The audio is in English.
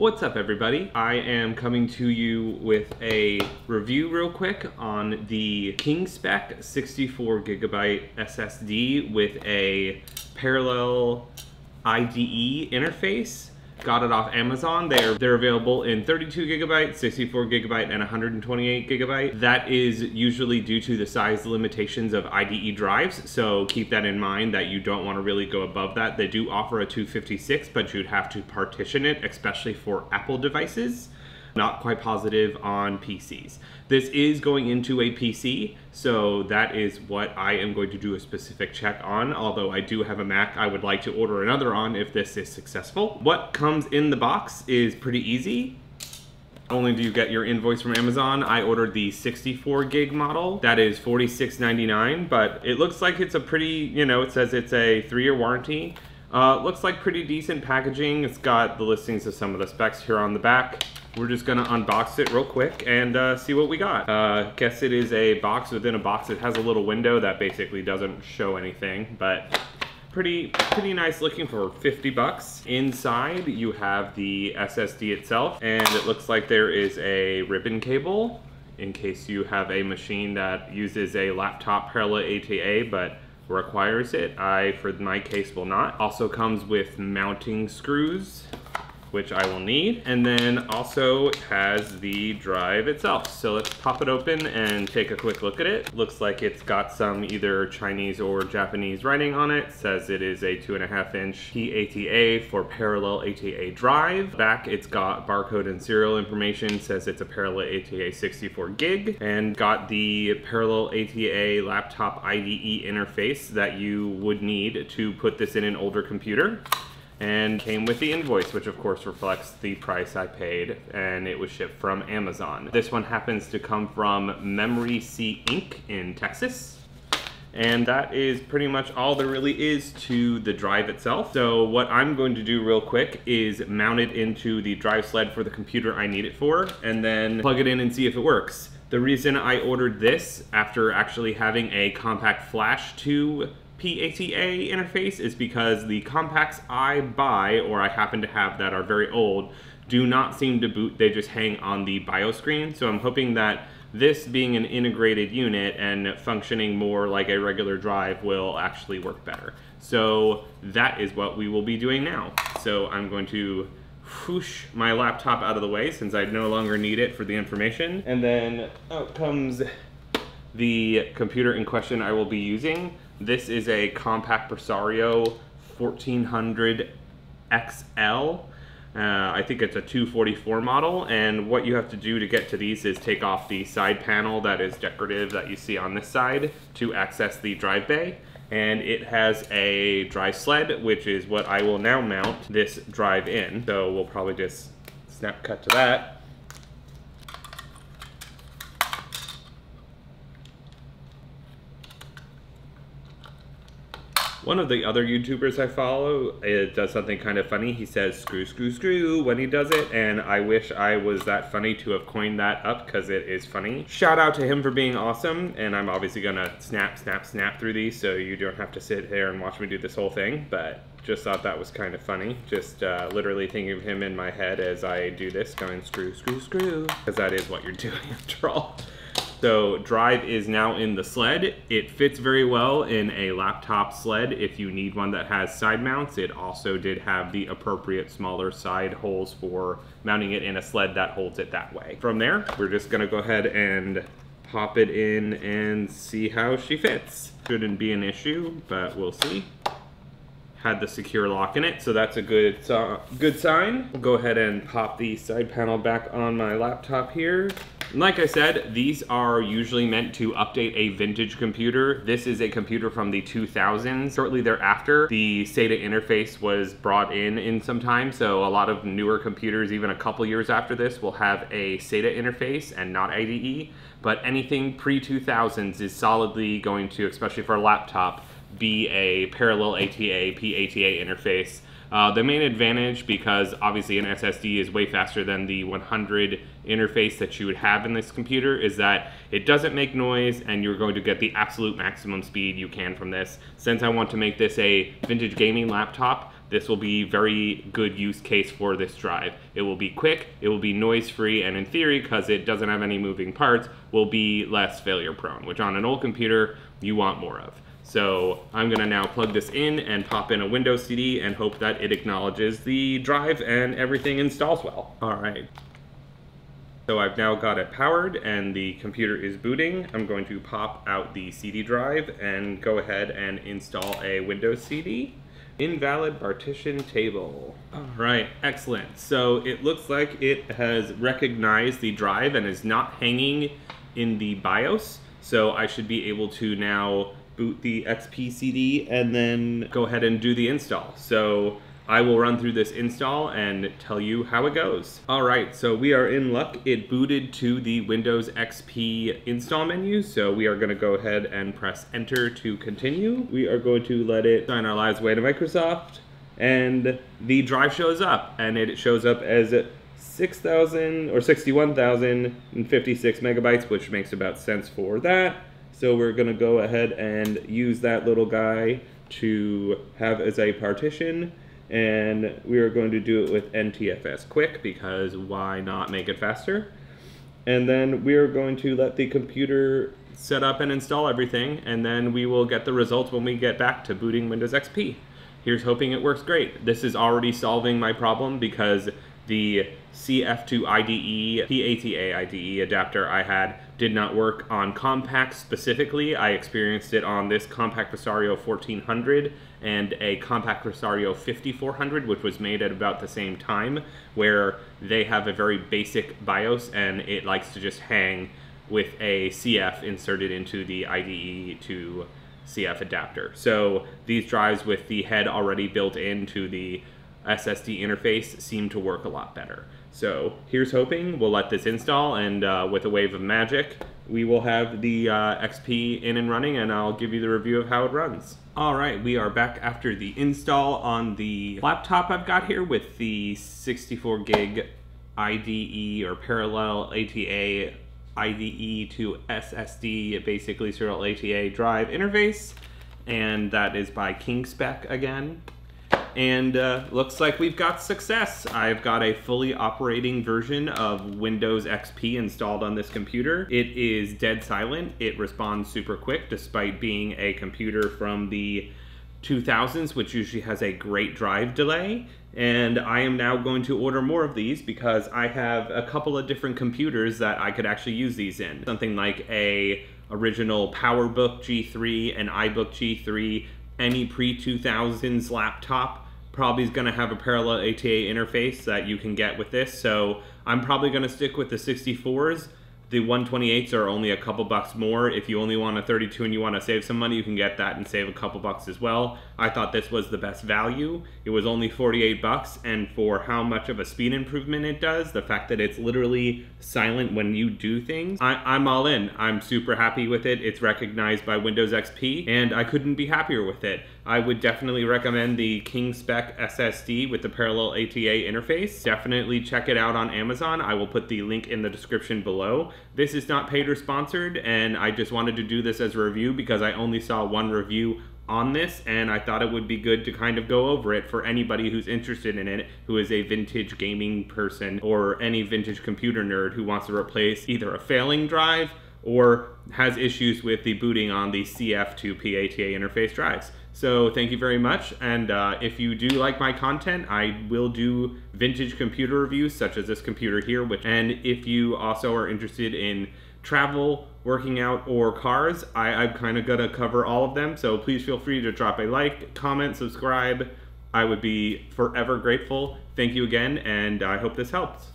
What's up everybody? I am coming to you with a review real quick on the KingSpec 64 gigabyte SSD with a parallel IDE interface got it off Amazon. They're they're available in 32 gigabyte, 64 gigabyte, and 128 gigabyte. That is usually due to the size limitations of IDE drives. So keep that in mind that you don't want to really go above that. They do offer a 256, but you'd have to partition it, especially for Apple devices not quite positive on PCs. This is going into a PC, so that is what I am going to do a specific check on, although I do have a Mac I would like to order another on if this is successful. What comes in the box is pretty easy only do you get your invoice from Amazon. I ordered the 64 gig model. That is $46.99, but it looks like it's a pretty, you know, it says it's a three year warranty. Uh, looks like pretty decent packaging. It's got the listings of some of the specs here on the back. We're just gonna unbox it real quick and uh, see what we got. Uh, guess it is a box within a box. It has a little window that basically doesn't show anything, but pretty pretty nice looking for 50 bucks. Inside you have the SSD itself and it looks like there is a ribbon cable in case you have a machine that uses a laptop parallel ATA but requires it. I, for my case, will not. Also comes with mounting screws which I will need. And then also has the drive itself. So let's pop it open and take a quick look at it. Looks like it's got some either Chinese or Japanese writing on it. Says it is a two and a half inch PATA for parallel ATA drive. Back it's got barcode and serial information. Says it's a parallel ATA 64 gig and got the parallel ATA laptop IDE interface that you would need to put this in an older computer and came with the invoice, which of course reflects the price I paid, and it was shipped from Amazon. This one happens to come from Memory C Inc. in Texas. And that is pretty much all there really is to the drive itself. So what I'm going to do real quick is mount it into the drive sled for the computer I need it for, and then plug it in and see if it works. The reason I ordered this after actually having a compact flash to PATA interface is because the compacts I buy, or I happen to have that are very old, do not seem to boot, they just hang on the BIOS screen. So I'm hoping that this being an integrated unit and functioning more like a regular drive will actually work better. So that is what we will be doing now. So I'm going to whoosh my laptop out of the way since I no longer need it for the information. And then out comes the computer in question I will be using. This is a Compaq Presario 1400 XL. Uh, I think it's a 244 model, and what you have to do to get to these is take off the side panel that is decorative that you see on this side to access the drive bay. And it has a drive sled, which is what I will now mount this drive in. So we'll probably just snap cut to that. One of the other YouTubers I follow it does something kind of funny. He says screw, screw, screw when he does it, and I wish I was that funny to have coined that up because it is funny. Shout out to him for being awesome, and I'm obviously gonna snap, snap, snap through these so you don't have to sit here and watch me do this whole thing, but just thought that was kind of funny. Just uh, literally thinking of him in my head as I do this, going screw, screw, screw, because that is what you're doing after all. So drive is now in the sled. It fits very well in a laptop sled if you need one that has side mounts. It also did have the appropriate smaller side holes for mounting it in a sled that holds it that way. From there, we're just gonna go ahead and pop it in and see how she fits. Shouldn't be an issue, but we'll see had the secure lock in it, so that's a good good sign. Go ahead and pop the side panel back on my laptop here. Like I said, these are usually meant to update a vintage computer. This is a computer from the 2000s. Shortly thereafter, the SATA interface was brought in in some time, so a lot of newer computers, even a couple years after this, will have a SATA interface and not IDE. But anything pre-2000s is solidly going to, especially for a laptop, be a parallel ATA, PATA interface. Uh, the main advantage, because obviously an SSD is way faster than the 100 interface that you would have in this computer, is that it doesn't make noise and you're going to get the absolute maximum speed you can from this. Since I want to make this a vintage gaming laptop, this will be very good use case for this drive. It will be quick, it will be noise free, and in theory, because it doesn't have any moving parts, will be less failure prone, which on an old computer, you want more of. So I'm gonna now plug this in and pop in a Windows CD and hope that it acknowledges the drive and everything installs well. All right. So I've now got it powered and the computer is booting. I'm going to pop out the CD drive and go ahead and install a Windows CD. Invalid partition table. All right, excellent. So it looks like it has recognized the drive and is not hanging in the BIOS. So I should be able to now boot the XP CD and then go ahead and do the install. So I will run through this install and tell you how it goes. All right, so we are in luck. It booted to the Windows XP install menu, so we are gonna go ahead and press enter to continue. We are going to let it sign our lives away to Microsoft, and the drive shows up, and it shows up as 6,000 or 61,056 megabytes, which makes about sense for that. So we're gonna go ahead and use that little guy to have as a partition and we are going to do it with NTFS quick because why not make it faster? And then we are going to let the computer set up and install everything, and then we will get the results when we get back to booting Windows XP. Here's hoping it works great. This is already solving my problem because the CF2 IDE, PATA IDE adapter I had did not work on Compaq specifically. I experienced it on this Compaq Presario 1400 and a Compaq Presario 5400, which was made at about the same time, where they have a very basic BIOS and it likes to just hang with a CF inserted into the IDE to CF adapter. So these drives with the head already built into the SSD interface seem to work a lot better. So here's hoping we'll let this install and uh, with a wave of magic, we will have the uh, XP in and running and I'll give you the review of how it runs. All right, we are back after the install on the laptop I've got here with the 64 gig IDE or parallel ATA IDE to SSD, basically serial ATA drive interface. And that is by KingSpec again and uh, looks like we've got success. I've got a fully operating version of Windows XP installed on this computer. It is dead silent. It responds super quick despite being a computer from the 2000s, which usually has a great drive delay. And I am now going to order more of these because I have a couple of different computers that I could actually use these in. Something like a original PowerBook G3, an iBook G3, any pre-2000s laptop probably is going to have a parallel ATA interface that you can get with this. So I'm probably going to stick with the 64s the 128s are only a couple bucks more. If you only want a 32 and you want to save some money, you can get that and save a couple bucks as well. I thought this was the best value. It was only 48 bucks, and for how much of a speed improvement it does, the fact that it's literally silent when you do things, I, am all in. I'm super happy with it. It's recognized by Windows XP, and I couldn't be happier with it. I would definitely recommend the KingSpec SSD with the parallel ATA interface. Definitely check it out on Amazon. I will put the link in the description below. This is not paid or sponsored, and I just wanted to do this as a review because I only saw one review on this and I thought it would be good to kind of go over it for anybody who's interested in it who is a vintage gaming person or any vintage computer nerd who wants to replace either a failing drive or has issues with the booting on the CF2 PATA interface drives. So thank you very much. And uh, if you do like my content, I will do vintage computer reviews such as this computer here. Which, and if you also are interested in travel, working out, or cars, I, I'm kind of gonna cover all of them. So please feel free to drop a like, comment, subscribe. I would be forever grateful. Thank you again, and I hope this helps.